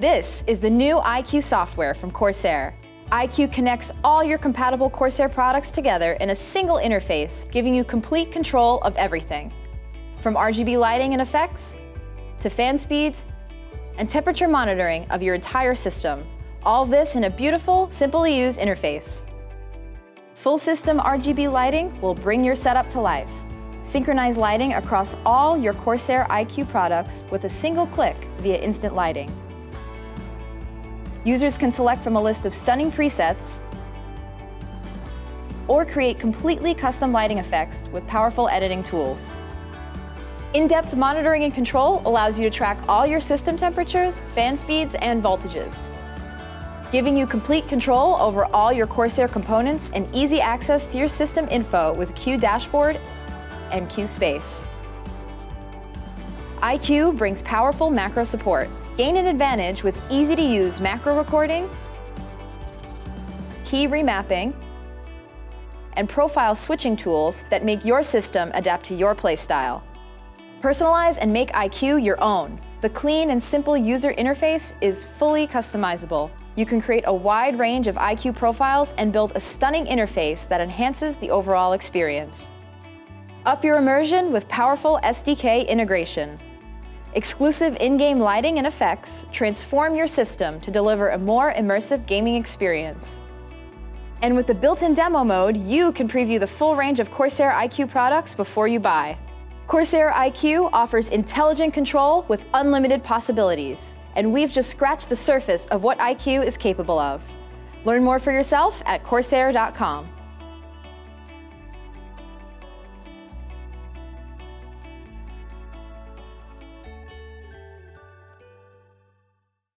This is the new iCUE software from Corsair. iCUE connects all your compatible Corsair products together in a single interface, giving you complete control of everything. From RGB lighting and effects, to fan speeds, and temperature monitoring of your entire system. All this in a beautiful, simple to use interface. Full system RGB lighting will bring your setup to life. Synchronize lighting across all your Corsair iCUE products with a single click via Instant Lighting. Users can select from a list of stunning presets or create completely custom lighting effects with powerful editing tools. In-depth monitoring and control allows you to track all your system temperatures, fan speeds, and voltages, giving you complete control over all your Corsair components and easy access to your system info with Q Dashboard and Q Space. iCUE brings powerful macro support. Gain an advantage with easy-to-use macro recording, key remapping, and profile switching tools that make your system adapt to your playstyle. Personalize and make iCUE your own. The clean and simple user interface is fully customizable. You can create a wide range of iCUE profiles and build a stunning interface that enhances the overall experience. Up your immersion with powerful SDK integration. Exclusive in-game lighting and effects transform your system to deliver a more immersive gaming experience. And with the built-in demo mode, you can preview the full range of Corsair iCUE products before you buy. Corsair iCUE offers intelligent control with unlimited possibilities, and we've just scratched the surface of what iCUE is capable of. Learn more for yourself at Corsair.com.